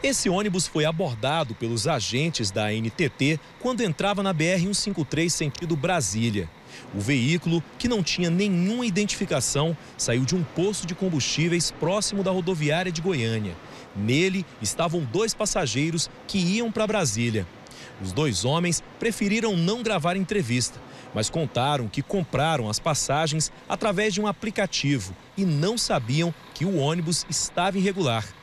Esse ônibus foi abordado pelos agentes da NTT quando entrava na BR-153 sentido Brasília. O veículo, que não tinha nenhuma identificação, saiu de um posto de combustíveis próximo da rodoviária de Goiânia. Nele estavam dois passageiros que iam para Brasília. Os dois homens preferiram não gravar entrevista, mas contaram que compraram as passagens através de um aplicativo e não sabiam que o ônibus estava irregular.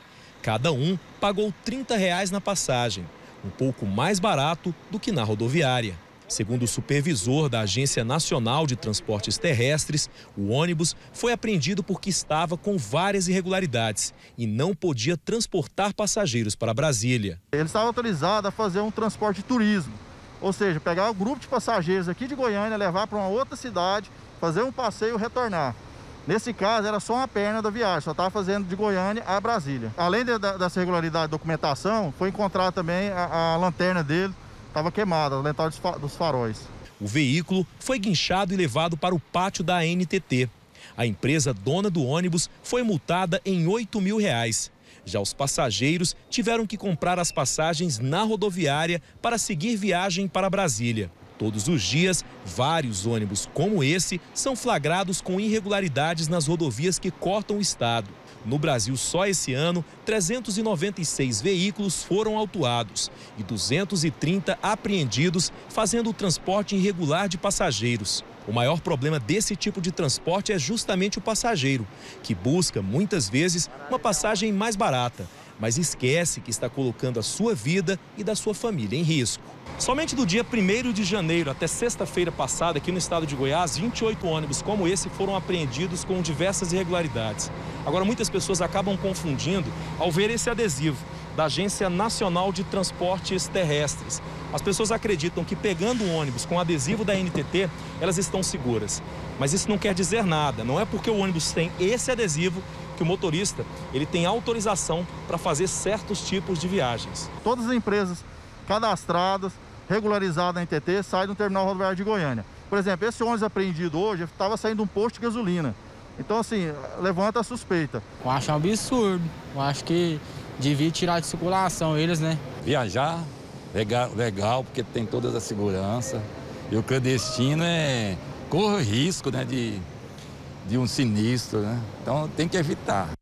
Cada um pagou 30 reais na passagem, um pouco mais barato do que na rodoviária. Segundo o supervisor da Agência Nacional de Transportes Terrestres, o ônibus foi apreendido porque estava com várias irregularidades e não podia transportar passageiros para Brasília. Ele estava autorizado a fazer um transporte de turismo, ou seja, pegar um grupo de passageiros aqui de Goiânia, levar para uma outra cidade, fazer um passeio e retornar. Nesse caso, era só uma perna da viagem, só estava fazendo de Goiânia a Brasília. Além de, da, dessa regularidade de documentação, foi encontrada também a, a lanterna dele, estava queimada, a lental dos faróis. O veículo foi guinchado e levado para o pátio da NTT. A empresa dona do ônibus foi multada em 8 mil reais. Já os passageiros tiveram que comprar as passagens na rodoviária para seguir viagem para Brasília. Todos os dias, vários ônibus como esse são flagrados com irregularidades nas rodovias que cortam o estado. No Brasil, só esse ano, 396 veículos foram autuados e 230 apreendidos, fazendo o transporte irregular de passageiros. O maior problema desse tipo de transporte é justamente o passageiro, que busca, muitas vezes, uma passagem mais barata mas esquece que está colocando a sua vida e da sua família em risco. Somente do dia 1 de janeiro até sexta-feira passada, aqui no estado de Goiás, 28 ônibus como esse foram apreendidos com diversas irregularidades. Agora, muitas pessoas acabam confundindo ao ver esse adesivo da Agência Nacional de Transportes Terrestres. As pessoas acreditam que pegando um ônibus com adesivo da NTT, elas estão seguras. Mas isso não quer dizer nada. Não é porque o ônibus tem esse adesivo que o motorista ele tem autorização para fazer certos tipos de viagens. Todas as empresas cadastradas, regularizadas na NTT, saem do terminal rodoviário de Goiânia. Por exemplo, esse ônibus apreendido hoje estava saindo de um posto de gasolina. Então, assim, levanta a suspeita. Eu acho um absurdo. Eu acho que devia tirar de circulação eles, né? Viajar, legal, legal porque tem toda a segurança. E o clandestino é corre risco, né, de de um sinistro, né? Então tem que evitar.